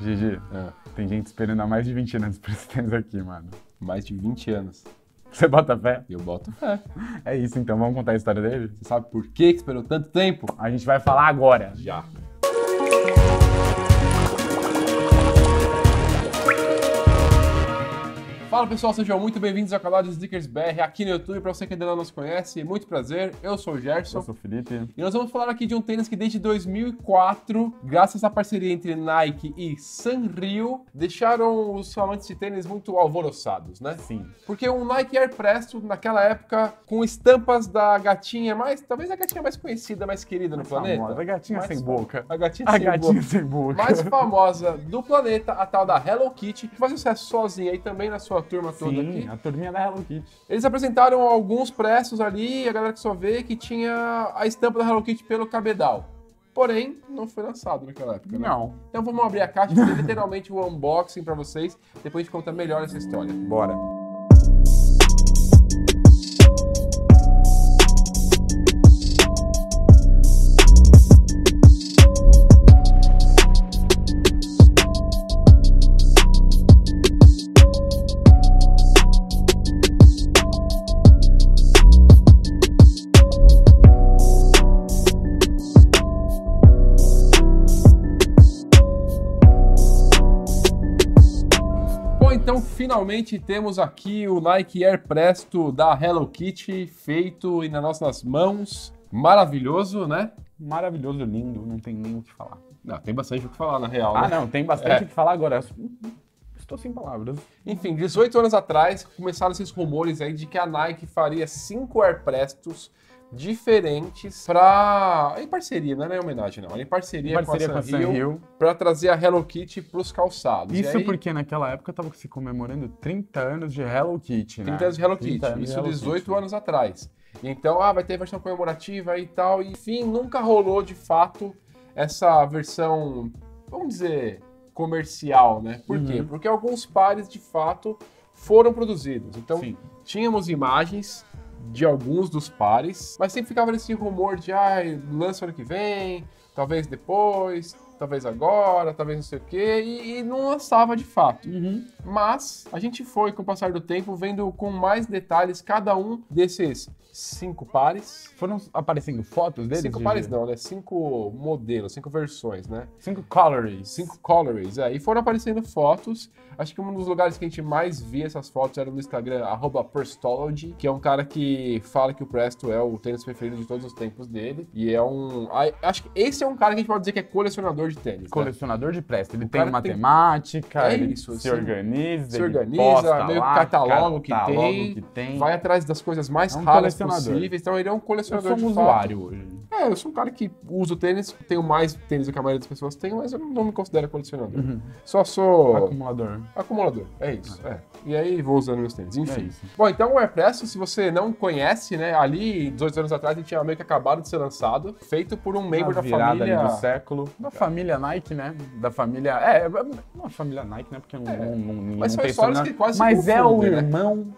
Gigi, Ah, tem gente esperando há mais de 20 anos por esse tênis aqui, mano. mais de 20 anos. Você bota fé? Eu boto fé. É isso, então vamos contar a história dele? Você sabe por que que esperou tanto tempo? A gente vai falar agora. Já. Fala pessoal, sejam muito bem-vindos ao canal de Sneakers BR aqui no YouTube. Para você que ainda não nos conhece, muito prazer. Eu sou o Gerson. Eu sou o Felipe. E nós vamos falar aqui de um tênis que desde 2004, graças à parceria entre Nike e Sanrio, deixaram os amantes de tênis muito alvoroçados, né? Sim. Porque o Nike Air Presto, naquela época, com estampas da gatinha mais, talvez a gatinha mais conhecida, mais querida no planeta. Famosa. A gatinha Mais sem boca. A gatinha A sem gatinha boca. sem boca. Mais famosa do planeta, a tal da Hello Kitty, que faz sucesso sozinha e também na sua turma toda Sim, aqui. a turminha da Hello Kitty. Eles apresentaram alguns pressos ali, a galera que só vê que tinha a estampa da Hello Kitty pelo cabedal. Porém, não foi lançado naquela época, né? Não. Então vamos abrir a caixa literalmente o unboxing pra vocês. Depois a gente conta melhor essa história. Bora. Finalmente temos aqui o Nike Air Presto da Hello Kitty feito e nas nossas mãos. Maravilhoso, né? Maravilhoso, lindo, não tem nem o que falar. Não, tem bastante o que falar na real, Ah, né? não, tem bastante É. o que falar agora. Estou sem palavras. Enfim, 18 anos atrás começaram esses rumores aí de que a Nike faria cinco Air Prestos diferentes pra... em parceria, não é em homenagem não, é em parceria, Em parceria com com a a Sanrio, Sanrio. pra trazer a Hello Kitty pros calçados. E Isso aí, porque naquela época tava se comemorando 30 anos de Hello Kitty, né? 30 anos de Hello 30 Kitty, anos isso Hello 18 Kitty. anos atrás. Então, ah, vai ter versão comemorativa e tal, e enfim, nunca rolou de fato essa versão, vamos dizer, comercial, né? Por quê? Uhum. Porque alguns pares de fato foram produzidos. Então, Sim. tínhamos imagens de alguns dos pares, mas sempre ficava nesse rumor de, ah, lança ano que vem, talvez depois, talvez agora, talvez não sei o quê, e, e não lançava de fato. Uhum. Mas a gente foi, com o passar do tempo, vendo com mais detalhes cada um desses cinco pares. Foram aparecendo fotos deles? cinco Gigi? pares não, né? Cinco modelos, cinco versões, né? Cinco colories. Cinco colorways, é. E foram aparecendo fotos. Acho que um dos lugares que a gente mais via essas fotos era no Instagram, arroba Prestology, que é um cara que fala que o Presto é o tênis preferido de todos os tempos dele. E é um... Acho que esse é um cara que a gente pode dizer que é colecionador de tênis. né? Colecionador de presto. Ele O tem cara tem- matemática, É ele isso, se assim, organiza, se ele organiza, posta meio lá, catálogo que catálogo tem, que tem. Vai atrás das coisas mais É um raras colecionador. possíveis. Então ele é um Eu colecionador sou um usuário hoje. É, eu sou um cara que usa tênis, tenho mais tênis do que a maioria das pessoas tem, mas eu não me considero colecionador. Uhum. Só sou Acumulador. acumulador, é isso. É. E aí vou usando meus tênis, enfim. É. Bom, então o AirPress, se você não conhece, né, ali 18 anos atrás ele tinha meio que acabado de ser lançado, feito por um membro da família... ali do século. Da família Nike, né? Da família. É, não a família Nike, né? Porque não, não, não, ninguém Mas não são histórias que quase se Mas é o né? irmão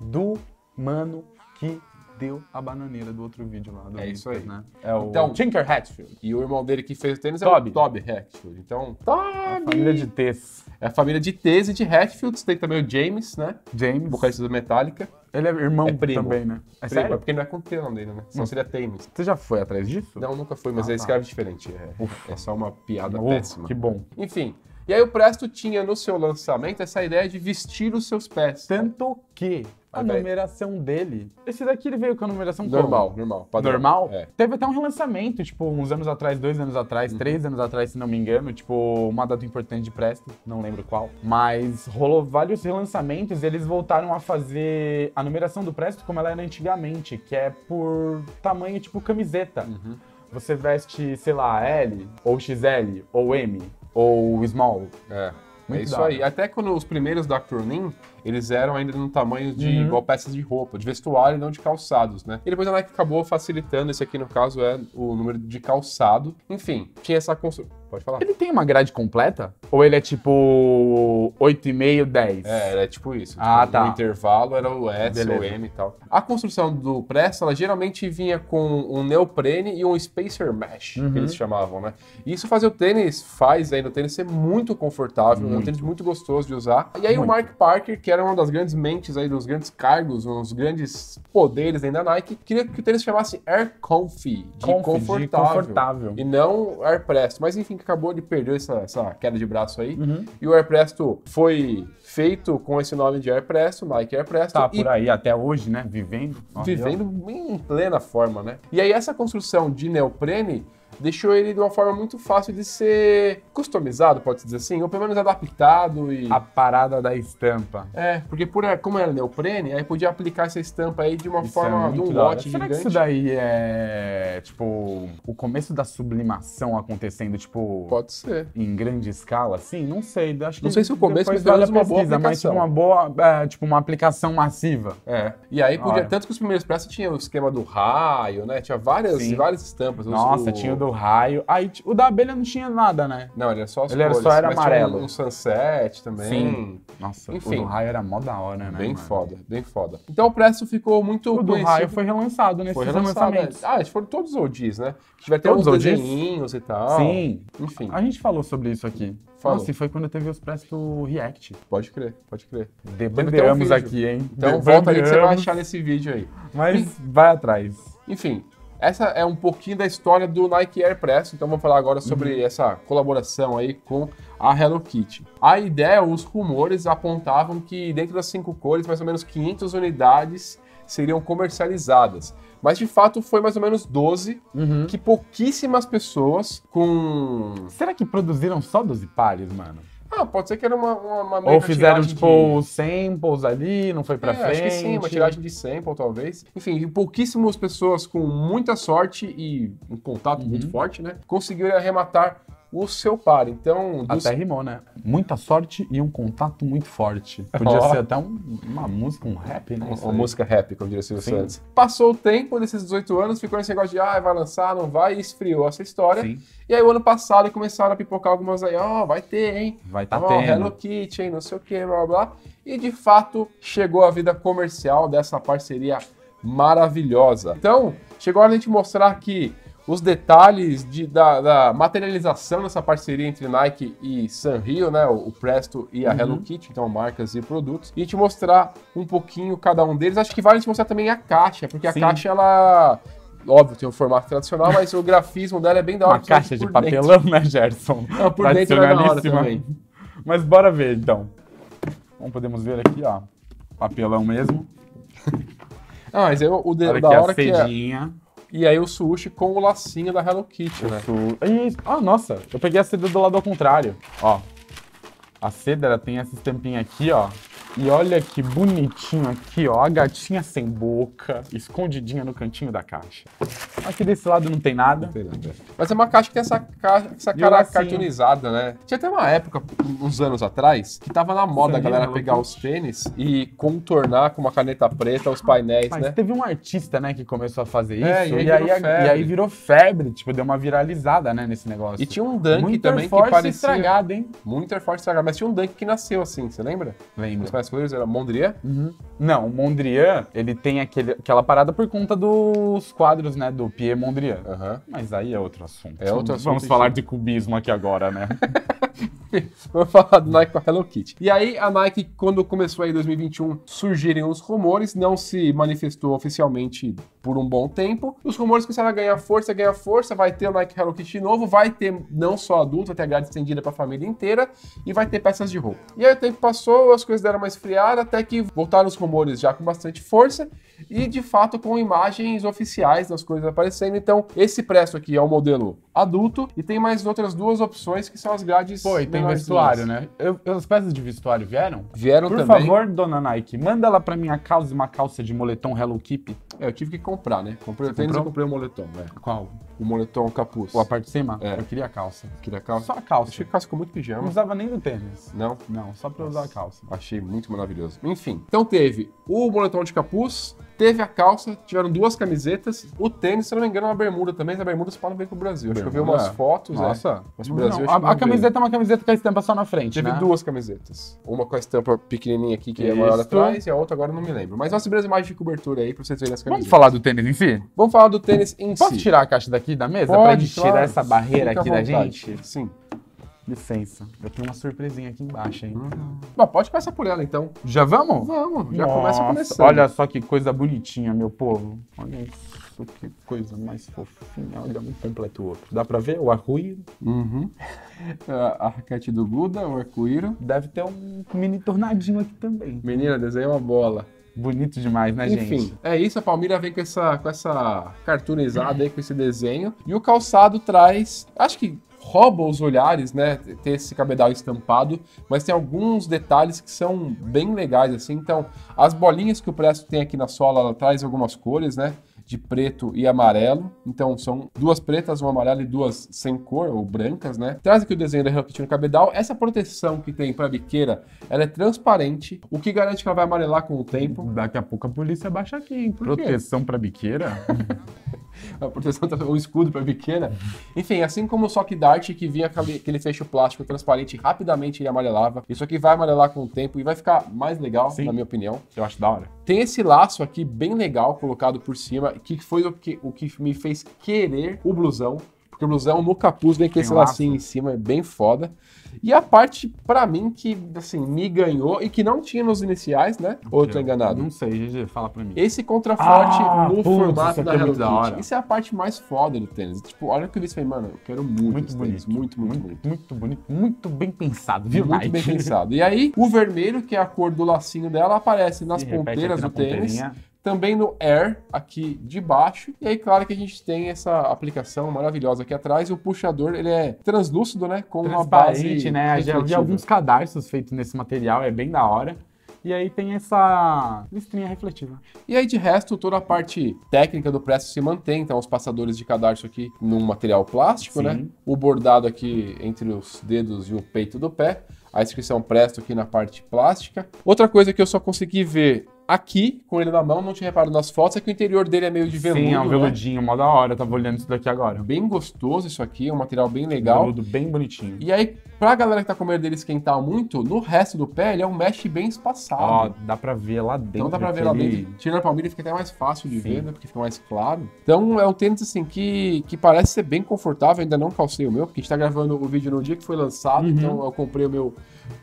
do mano que deu a bananeira do outro vídeo lá. Do É isso aí. Né? É o Então- Tinker Hatfield. E o irmão dele que fez o tênis é Toby. o Toby Hatfield. Então, Toby! Família de T's. É a família de T's e de Hatfields. Tem também o James, né? James. Vocalista do Metallica. Ele é irmão É primo. também, né? É Primo, sério? porque não é com T o nome dele, né? Senão seria Thames. Você já foi atrás disso? Não, nunca foi, mas Ah, ele tá. escreve diferente. É, é só uma piada péssima. Que bom. Enfim. E aí o Presto tinha no seu lançamento essa ideia de vestir os seus pés. Tanto que a numeração dele. Esse daqui ele veio com a numeração Normal, como? normal. padrão. Normal? É. Teve até um relançamento, tipo, uns anos atrás, dois anos Uhum. atrás, três anos atrás, se não me engano, tipo, uma data importante de Presto, não lembro qual. Mas rolou vários relançamentos e eles voltaram a fazer a numeração do Presto como ela era antigamente, que é por tamanho, tipo, camiseta. Uhum. Você veste, sei lá, L, ou XL, ou M, ou Small. É. Muito é isso da aí. Até quando os primeiros Dr. Nin, eles eram ainda no tamanho de Uhum. igual peças de roupa, de vestuário e não de calçados, né? E depois a Nike acabou facilitando, esse aqui no caso é o número de calçado. Enfim, tinha essa construção. Pode falar. Ele tem uma grade completa? Ou ele é tipo 8,5, 10? É, era tipo isso. Ah, Tipo, tá. O intervalo era o S, Beleza. o M e tal. A construção do Presto, ela geralmente vinha com um neoprene e um spacer mesh, Uhum. que eles chamavam, né? E isso fazia o tênis, faz ainda o tênis ser muito confortável, é um Muito. tênis muito gostoso de usar. E aí o Muito. Mark Parker, que era uma das grandes mentes aí, dos grandes cargos, dos grandes poderes dentro da Nike, queria que o tênis chamasse Air Comfy, de Comfy, de confortável. confortável. E não Air Presto. Mas enfim, que acabou de perder essa, essa queda de braço aí. Uhum. E o Air Presto foi feito com esse nome de Air Presto, Nike Air Presto, Tá por aí até hoje, né? Vivendo. Vivendo em plena forma, né? E aí essa construção de neoprene deixou ele de uma forma muito fácil de ser customizado, pode dizer assim, ou pelo menos adaptado e... A parada da estampa. É, porque por, como era neoprene, aí podia aplicar essa estampa aí de uma Isso forma, é de um lote Será gigante. que isso daí é, tipo, o começo da sublimação acontecendo, tipo, Pode ser. em grande escala, assim? Não sei. Acho que Não sei se o começo, mas vale uma boa pesquisa, mas tipo, aplicação. uma boa, é, tipo, uma aplicação massiva. É. E aí podia, Olha. tanto que os primeiros Presto tinha o esquema do raio, né? Tinha várias, Sim. várias estampas. Os- Nossa, o- tinha o do raio. Aí, o da abelha não tinha nada, né? Não, ele era só as Ele era- cores, só era mas tinha amarelo. Um, um sunset também. Sim. Nossa, Enfim. o do raio era mó da hora, né? Bem mano? foda, bem foda. Então o Presto ficou muito O do conhecido. raio foi relançado nesses Foi relançado, né? lançamentos. Ah, eles foram todos OGs, né? Que tiver até Todos uns desenhinhos e tal. Sim. Enfim, A gente falou sobre isso aqui. Falou. Nossa, e foi quando teve os Presto React. pode crer, pode crer. Debandeamos vídeo. aqui, hein? Então volta ali que você vai achar nesse vídeo aí. Mas vai atrás. Enfim, essa é um pouquinho da história do Nike Air Press, então vamos falar agora sobre Uhum. essa colaboração aí com a Hello Kitty. A ideia, os rumores apontavam que dentro das cinco cores, mais ou menos 500 unidades seriam comercializadas. Mas de fato foi mais ou menos 12, Uhum. que pouquíssimas pessoas com... Será que produziram só 12 pares, mano? Ah, pode ser que era uma, uma, uma Ou fizeram, tipo, samples ali, não foi pra É, frente? Acho que sim, uma tiragem de sample, talvez. Enfim, pouquíssimas pessoas com muita sorte e um contato muito Uhum. forte, né? Conseguiram arrematar o seu par. Então, dos... Até rimou, né? Muita sorte e um contato muito forte. Podia Ó. ser até um- uma música, um rap, né? uma música rap, como diria Silvio. Santos. Passou o tempo desses 18 anos, ficou esse negócio de ah, vai lançar, não vai, e esfriou essa história. Sim, E aí, o ano passado, começaram a pipocar algumas aí, ó, vai ter, hein? vai tá Ó, tendo. Hello Kitty, hein? Não sei o que, blá blá blá. E de fato, chegou a vida comercial dessa parceria maravilhosa. Então, chegou a hora de a gente mostrar que os detalhes de- da, da materialização dessa parceria entre Nike e Sanrio, né? O, o Presto e a Uhum. Hello Kitty, então marcas e produtos. E a gente mostrar um pouquinho cada um deles. Acho que vale a gente mostrar também a caixa, porque a Sim. caixa, ela. Óbvio, tem um formato tradicional, mas o grafismo dela é bem da hora. Uma caixa de papelão, né, Gerson? dentro. Não, por dentro é da hora também. Mas bora ver, então. Como podemos ver aqui, ó. Papelão mesmo. Ah, mas aí o, de- da aqui a hora que é. E aí o sushi com o lacinho da Hello Kitty, né? Isso. Isso. Ah, nossa. Eu peguei a seda do lado ao contrário. Ó. A seda, ela tem essa estampinha aqui, ó. E olha que bonitinho aqui, ó. A gatinha sem boca, escondidinha no cantinho da caixa. Aqui desse lado não tem nada. Mas é uma caixa que tem essa, ca- essa cara lacinho. cartoonizada, né? Tinha até uma época, uns anos atrás, que tava na moda a galera Hello pegar os tênis e contornar com uma caneta preta os painéis, Mas né? teve um artista, né, que começou a fazer isso. É, e aí e, aí, virou a- febre. e aí virou febre. Tipo, deu uma viralizada, né, nesse negócio. E tinha um Dunk Muito também que forte parecia... estragado, hein? Muito Air Force estragado, mas tinha um Dunk que nasceu assim, você lembra? Lembra? Os cores era Mondrian? Uhum. Não, o Mondrian, ele tem aquele, aquela parada por conta dos quadros, né, do Pierre Mondrian. Aham. Mas aí é outro assunto. É outro assunto, Vamos falar de cubismo aqui agora, né? Vamos falar do Nike com a Hello Kitty. E aí, a Nike, quando começou aí em 2021, surgirem os rumores, não se manifestou oficialmente por um bom tempo. Os rumores começaram a ganhar força, ganhar força. Vai ter o Nike Hello Kitty novo, vai ter não só adulto, vai ter a grade estendida para a família inteira e vai ter peças de roupa. E aí o tempo passou, as coisas deram uma esfriada, até que voltaram os rumores já com bastante força e de fato com imagens oficiais das coisas aparecendo. Então, esse preço aqui é o modelo adulto e tem mais outras duas opções que são as grades Pô, e tem menorzinhas. vestuário, né? Eu- as peças de vestuário vieram? Vieram Por também. favor, dona Nike, manda lá pra minha calça uma calça de moletom Hello Kitty. É, eu tive que comprar, né? Comprei o tênis e comprei o moletom, né? Qual? O moletom capuz. Ou a parte de cima? É. Eu queria a calça. Queria calça. Só a calça. Achei que calça ficou muito Não pijama. usava nem do tênis. Não? Não, só pra usar a calça. Achei muito maravilhoso. Enfim, então teve o moletom de capuz, teve a calça, tiveram duas camisetas, o tênis, se não me engano, uma bermuda também, a bermuda só não veio pro Brasil. Acho que eu vi umas fotos, é. Nossa. Mas pro Brasil Não, a, a camiseta é uma camiseta com a estampa só na frente, Teve né? duas camisetas. Uma com a estampa pequenininha aqui, que é maior Isso. atrás, e a outra agora eu não me lembro. Mas nós temos imagens de cobertura aí pra vocês verem as Vamos camisetas. falar do tênis em si? Vamos falar do tênis em Posso si. tirar a caixa daqui da mesa Pode, pra gente claro. tirar essa barreira Fica aqui da gente? Sim. Licença, eu tenho uma surpresinha aqui embaixo, hein? Bom, pode começar por ela, então. Já vamos? Vamos, já Nossa, começa começando. Olha só que coisa bonitinha, meu povo. Olha isso, que coisa mais fofinha. Olha, um completa o outro. Dá pra ver o arruio? Uhum. A, a raquete do Guda, o arco-íro. Deve ter um mini tornadinho aqui também. Menina, desenha uma bola. Bonito demais, né, Enfim, gente? é isso. A Palmira vem com essa, com essa cartoonizada aí, com esse desenho. E o calçado traz, acho que rouba os olhares, né? Ter esse cabedal estampado, mas tem alguns detalhes que são bem legais, assim. Então, as bolinhas que o Presto tem aqui na sola, ela traz algumas cores, né? De preto e amarelo. Então, são duas pretas, uma amarela e duas sem cor, ou brancas, né? Traz aqui o desenho da Hello Kitty no cabedal. Essa proteção que tem para a biqueira, ela é transparente, o que garante que ela vai amarelar com o tempo. Daqui a pouco a polícia baixa aqui, hein? Por? Proteção pra biqueira? a proteção, o escudo para biqueira. Enfim, assim como o Sock Dart, que vinha aquele, aquele fecho plástico transparente, rapidamente ele amarelava. Isso aqui vai amarelar com o tempo e vai ficar mais legal, Sim. na minha opinião. Eu acho da hora. Tem esse laço aqui bem legal colocado por cima, que foi o que, o que me fez querer o blusão. Porque o blusão no capuz vem com Tem esse lacinho em cima, é bem foda. E a parte, pra mim, que assim, me ganhou e que não tinha nos iniciais, né? Ou eu tô enganado? Não sei, GG, fala pra mim. Esse contraforte Ah, no putz, formato isso da é Hello da Kitty. hora. Isso é a parte mais foda do tênis. Tipo, olha o que eu vi e falei, mano, eu quero muito, Muito esse tênis. bonito. Muito, muito, muito. Muito bonito, muito bem pensado, viu, Muito bem pensado. E aí, o vermelho, que é a cor do lacinho dela, aparece nas repete ponteiras do na tênis. ponteirinha. Também no Air, aqui de baixo. E aí, claro que a gente tem essa aplicação maravilhosa aqui atrás. E o puxador, ele é translúcido, né? Com uma base né? Já alguns cadarços feitos nesse material, é bem da hora. E aí tem essa listrinha refletiva. E aí, de resto, toda a parte técnica do Presto se mantém. Então, os passadores de cadarço aqui num material plástico, Sim. né? O bordado aqui entre os dedos e o peito do pé. A inscrição Presto aqui na parte plástica. Outra coisa que eu só consegui ver aqui, com ele na mão, não tinha reparado nas fotos, é que o interior dele é meio de veludo, Sim, é um né? veludinho, mó da hora. Eu tava olhando isso daqui agora. Bem gostoso isso aqui, é um material bem legal. Veludo bem bonitinho. E aí, pra galera que tá com medo dele esquentar muito, no resto do pé ele é um mesh bem espaçado. Ó, dá pra ver lá dentro. Então dá pra ver lá dentro. Tirando a palmilha fica até mais fácil de Sim. ver, né? Porque fica mais claro. Então é um tênis assim que, que parece ser bem confortável. Ainda não calcei o meu, porque a gente tá gravando o vídeo no dia que foi lançado. Uhum. Então eu comprei o meu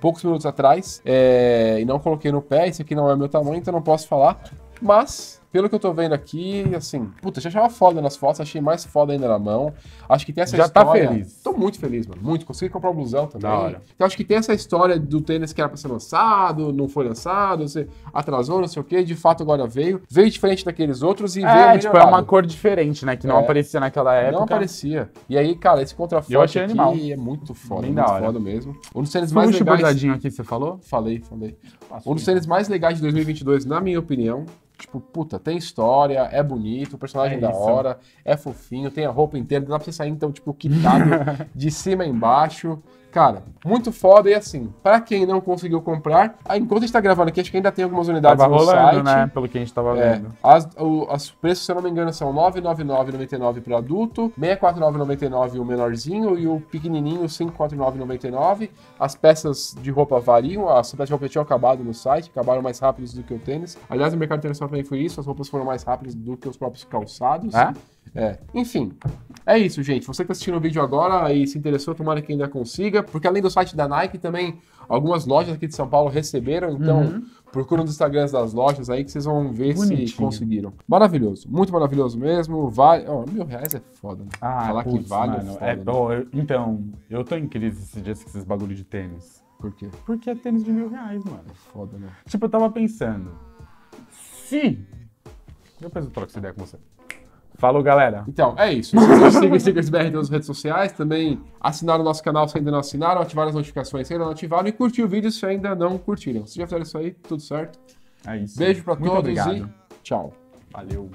poucos minutos atrás é, e não coloquei no pé. Esse aqui não é o meu tamanho, então não posso falar. Mas, pelo que eu tô vendo aqui, assim, puta, já achava foda nas fotos, achei mais foda ainda na mão. Acho que tem essa Já tá história. feliz. Tô muito feliz, mano. Muito. Consegui comprar um blusão também. Da hora. Então acho que tem essa história do tênis que era pra ser lançado, não foi lançado, você atrasou, não sei o quê. De fato agora veio. Veio diferente daqueles outros e veio É, tipo, é melhorado. uma cor diferente, né? Que não É. aparecia naquela época. Não aparecia. E aí, cara, esse contraforte Eu achei aqui animal. é muito foda. Bem muito da hora. foda mesmo. Um dos tênis mais legais... bordadinho aqui, você falou? Falei, falei. Um dos tênis mais legais de 2022, na minha opinião. Tipo, puta, tem história, é bonito, o personagem É da isso. hora, é fofinho, tem a roupa inteira, dá pra você sair, então, tipo, quitado de cima embaixo. Cara, muito foda e assim, pra quem não conseguiu comprar, enquanto a gente tá gravando aqui, acho que ainda tem algumas unidades Tava no rolando, site. né? Pelo que a gente tava É, vendo. as, o, as preços, se eu não me engano, são R$ 999,99 para adulto, R$ 649,99 o menorzinho e o pequenininho R$ 549,99. As peças de roupa variam, as peças de roupa tinham acabado no site, acabaram mais rápidos do que o tênis. Aliás, no mercado internacional também foi isso, as roupas foram mais rápidas do que os próprios calçados. É? É. Enfim, é isso, gente. Você que tá assistindo o vídeo agora e se interessou, tomara que ainda consiga, porque além do site da Nike, também algumas lojas aqui de São Paulo receberam, então Uhum. procura nos Instagrams das lojas aí que vocês vão ver se Bonitinho. conseguiram. Maravilhoso, muito maravilhoso mesmo. Vale. Ó, mil reais é foda, né? Ah, Falar que putz, vale é mano, foda. é, né? ó, eu- então, eu tô em crise esses dias com esses bagulho de tênis. Por quê? Porque é tênis de mil reais, mano. É foda, né? Tipo, eu tava pensando. Se. Depois eu troco essa ideia com você. Falou, galera. Então, é isso. Siga Stickers BR nas redes sociais. Também assinaram o nosso canal se ainda não assinaram, ativaram as notificações se ainda não ativaram e curtir o vídeo se ainda não curtiram. Se já fizeram isso aí, tudo certo. É isso. Beijo pra Muito todos obrigado. e tchau. Valeu.